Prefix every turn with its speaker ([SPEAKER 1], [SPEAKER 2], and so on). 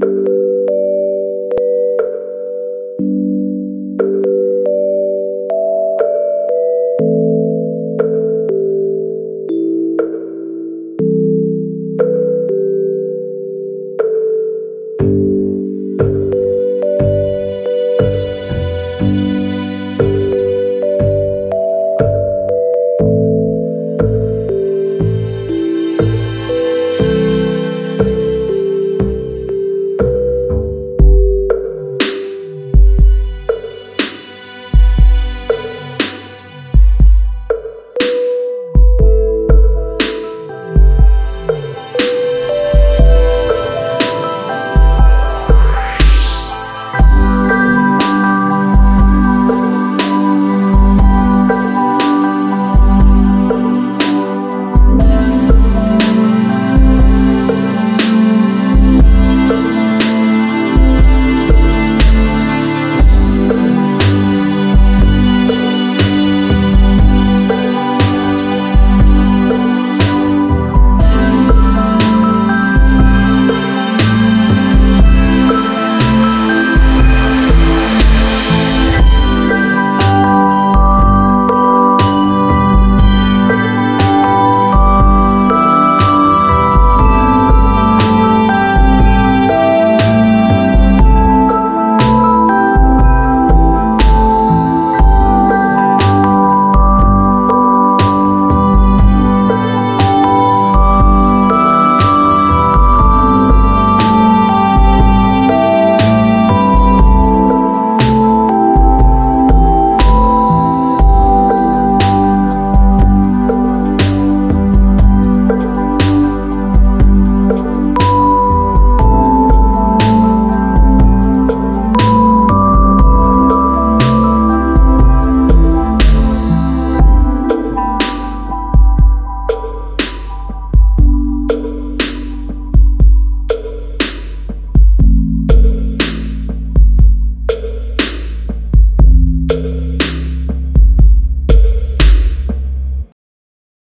[SPEAKER 1] you